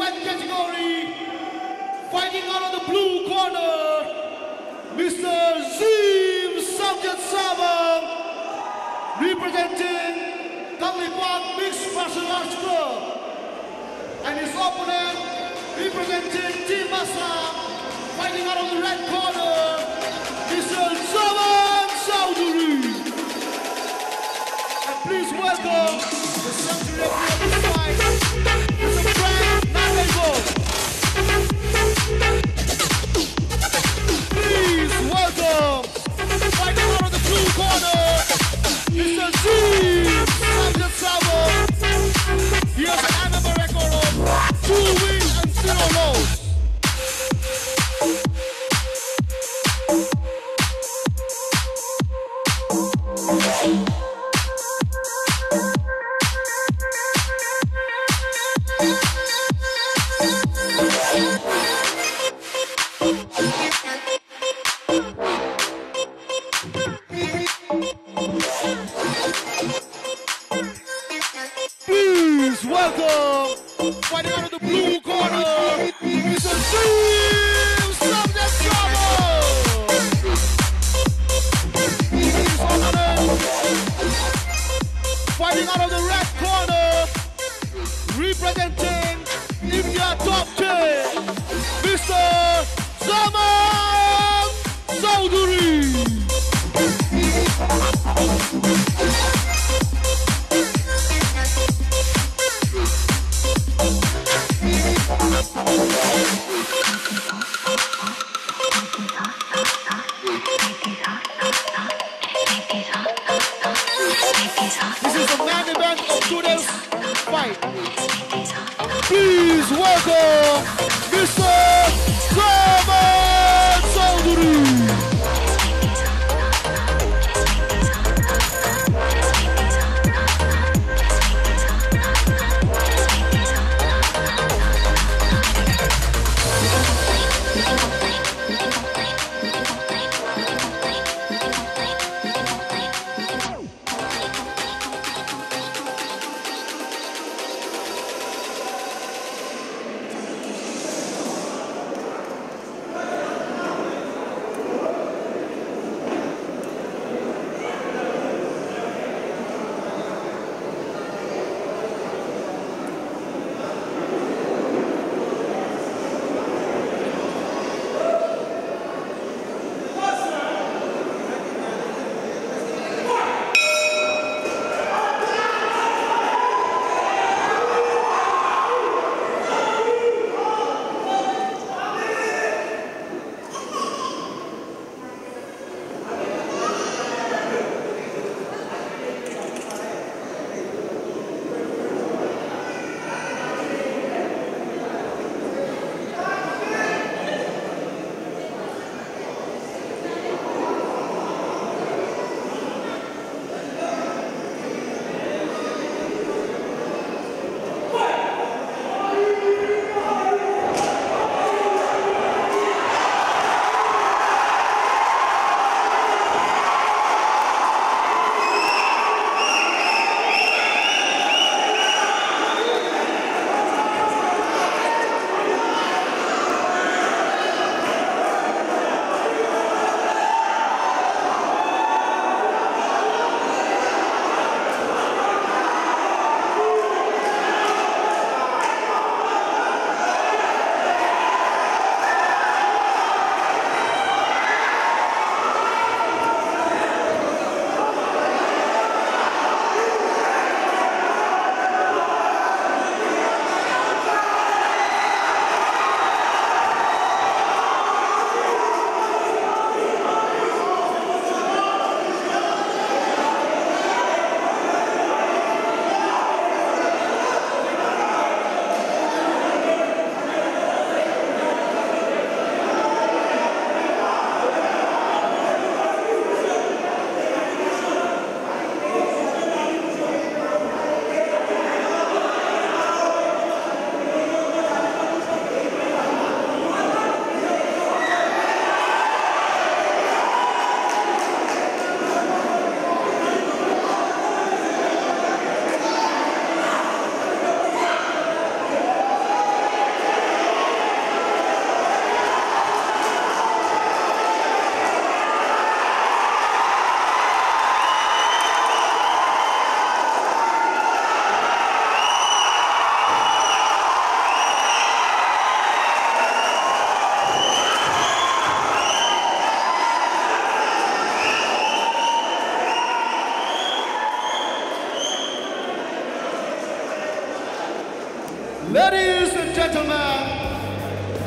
kg category. Fighting out of the blue corner, Mr. Zim Samjat Sabang representing Tanglipad Mixed Martial Arts Club. And his opponent, representing Team Masa, fighting out of the red corner, Mr. Zaman Sauduri. And please welcome the century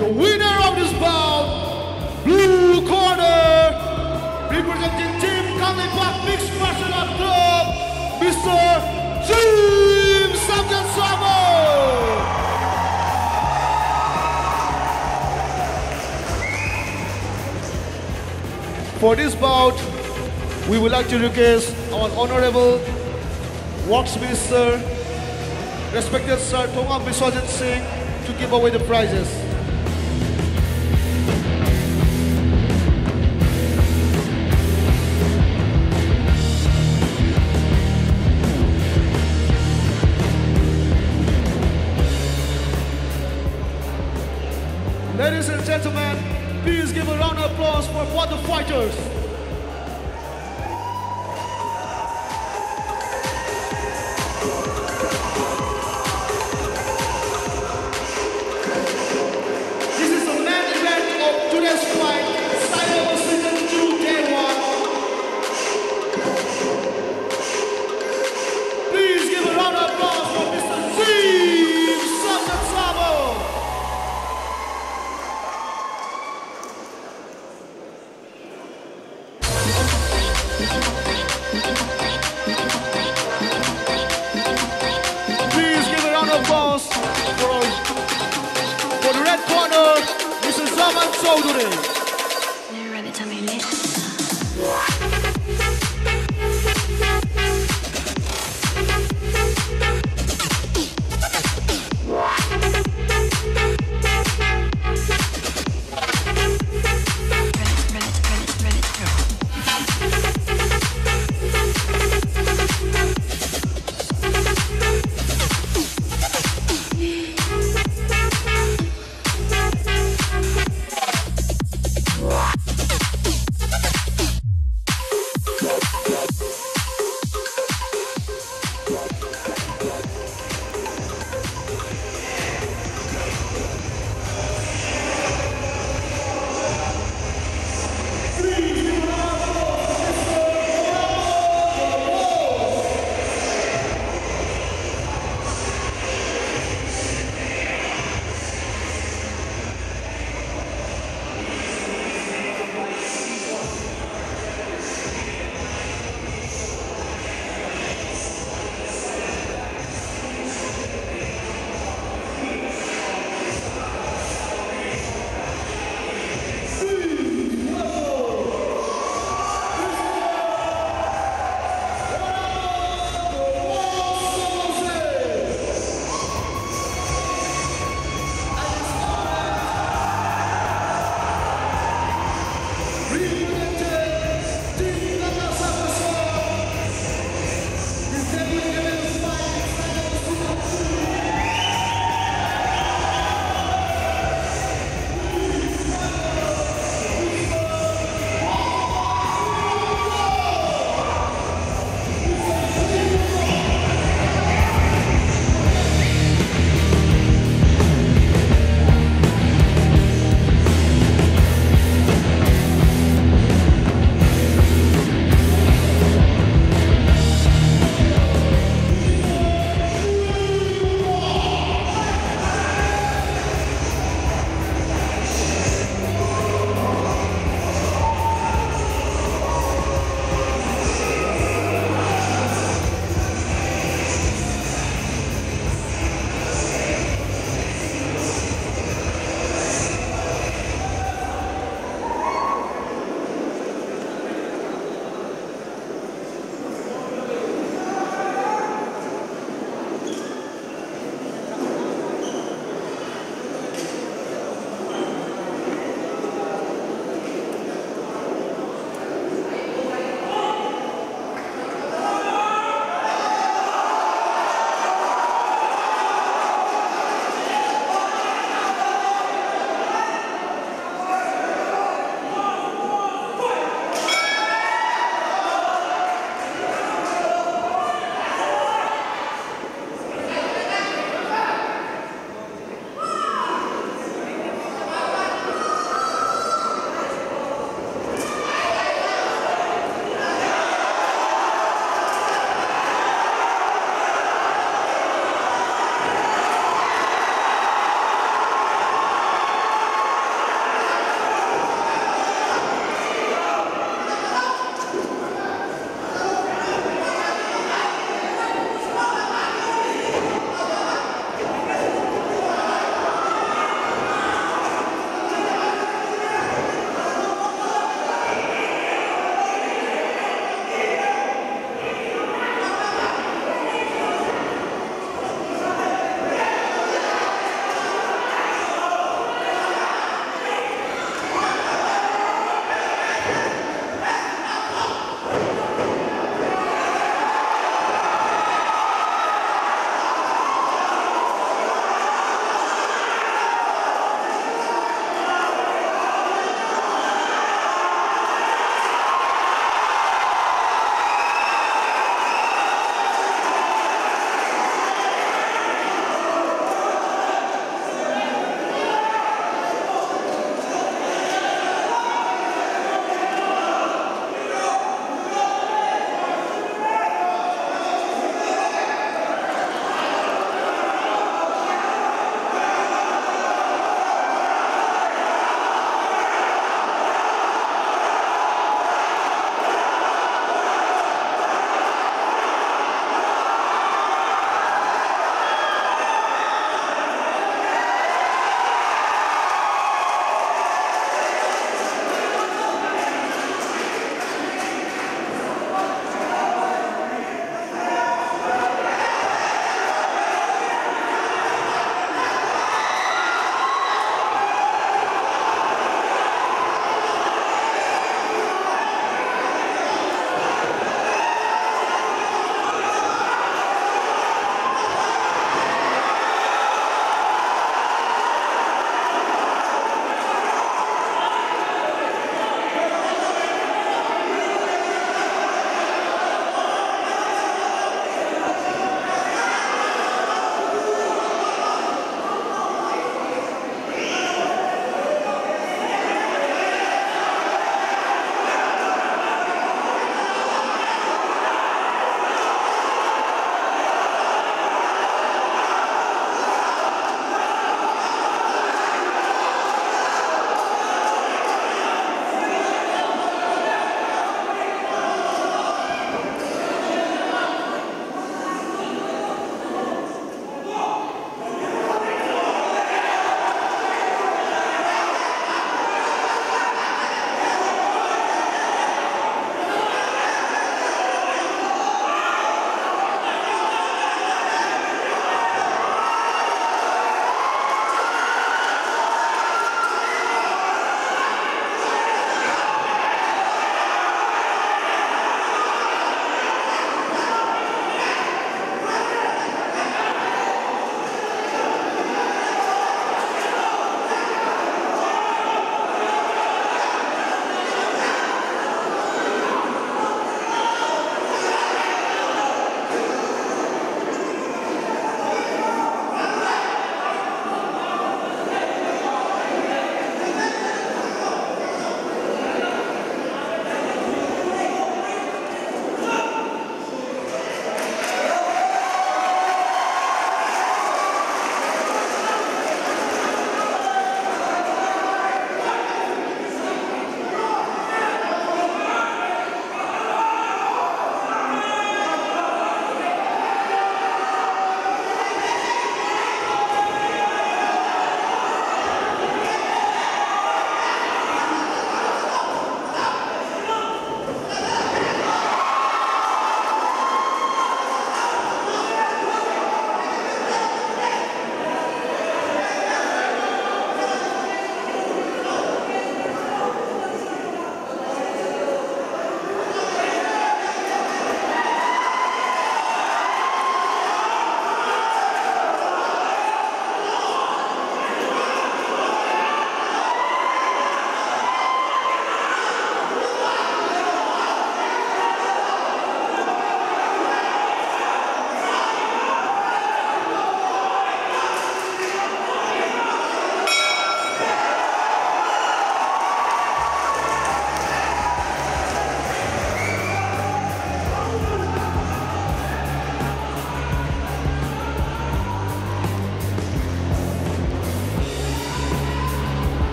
the winner of this bout, blue corner, representing Team Park Mixed Martial Arts Club, Mr. Jim Samjan Sabo. For this bout, we would like to request our Honorable Works Minister, respected Sir Thongam Biswajit Singh, to give away the prizes. For the fighters.